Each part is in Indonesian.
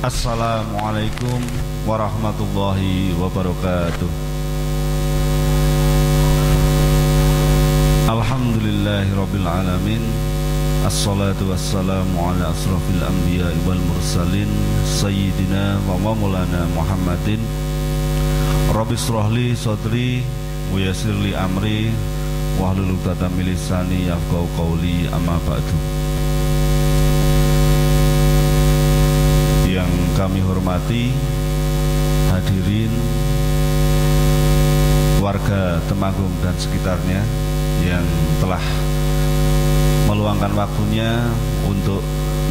Assalamualaikum warahmatullahi wabarakatuh. Alhamdulillahi Assalatu wassalamu ala asrafil anbiya wal mursalin Sayyidina wa Muhammadin. Rabbi amri amma ba'du kami hormati hadirin warga Temanggung dan sekitarnya yang telah meluangkan waktunya untuk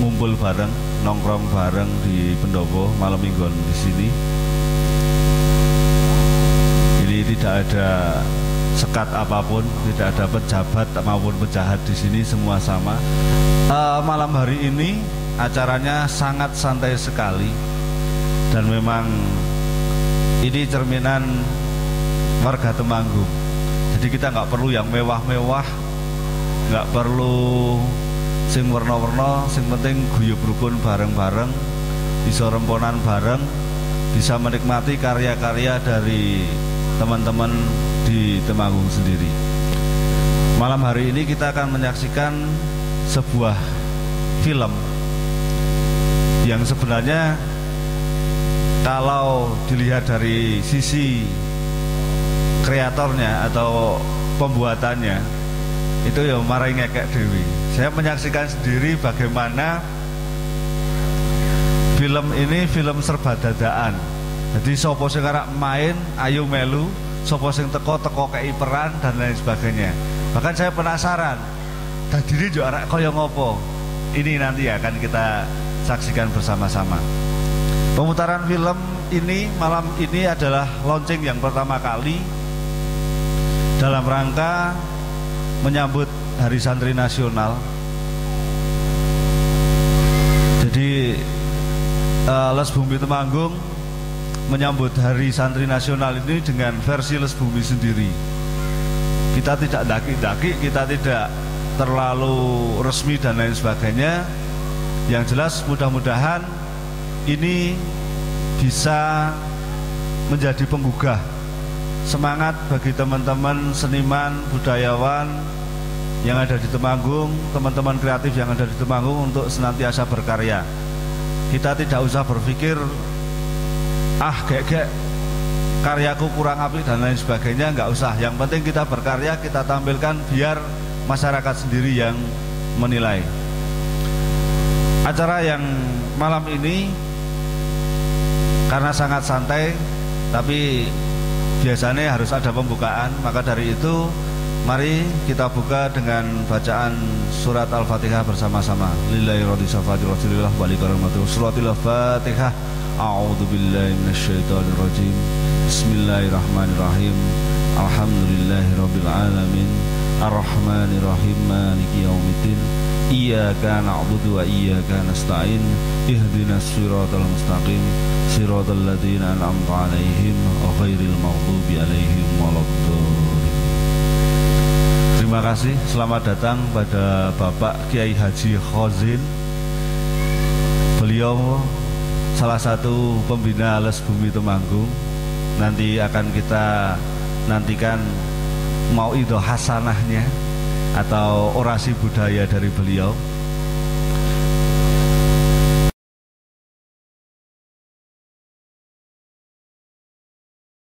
ngumpul bareng, nongkrong bareng di Pendopo malam mingguan di sini. Ini tidak ada sekat apa pun, tidak ada pejabat maupun pejahat di sini semua sama. Uh, malam hari ini acaranya sangat santai sekali dan memang ini cerminan warga Temanggung. Jadi kita nggak perlu yang mewah-mewah nggak perlu sing warna-warna sing penting guyub rukun bareng-bareng bisa remponan bareng bisa menikmati karya-karya dari teman-teman di Temanggung sendiri. Malam hari ini kita akan menyaksikan sebuah film yang sebenarnya kalau dilihat dari sisi kreatornya atau pembuatannya itu ya marahi ngekek dewi. Saya menyaksikan sendiri bagaimana film ini film serba dadaan. Jadi sopo sekarang main ayu melu sopo sing teko teko kei peran dan lain sebagainya. Bahkan saya penasaran tadi juga anak koyo ngopo? Ini nanti akan kita saksikan bersama-sama. Pemutaran film ini malam ini adalah launching yang pertama kali dalam rangka menyambut Hari Santri Nasional. Jadi uh, Les Bumi Temanggung menyambut Hari Santri Nasional ini dengan versi Les Bumi sendiri. Kita tidak daki-daki, kita tidak terlalu resmi dan lain sebagainya yang jelas mudah-mudahan ini bisa menjadi penggugah semangat bagi teman-teman seniman, budayawan yang ada di Temanggung, teman-teman kreatif yang ada di Temanggung untuk senantiasa berkarya. Kita tidak usah berpikir ah gek-gek karyaku kurang api dan lain sebagainya nggak usah. Yang penting kita berkarya, kita tampilkan biar masyarakat sendiri yang menilai acara yang malam ini karena sangat santai tapi biasanya harus ada pembukaan. Maka dari itu mari kita buka dengan bacaan surat al-fatihah bersama-sama. Lillahi radhi safati rasulillah wa likaramatul suratil fatihah a'udhu billahi minasyaitonir rajim. Bismillahirrahmanirrahim. Alhamdulillahi rabbil alamin. Ar-rahmanirrahim. Maliki yaumiddin Iyyaka na'budu wa iyyaka nasta'in. Ihdinas siratal mustaqim. Siratal ladzina an'amta 'alaihim ghairil maghdubi 'alaihim waladdallin. Terima kasih. Selamat datang pada Bapak Kiai Haji Khozin. Beliau salah satu pembina Les Bumi Temanggung. Nanti akan kita nantikan mau itu hasanahnya atau orasi budaya dari beliau